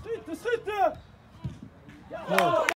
Schieten, schieten! Ja!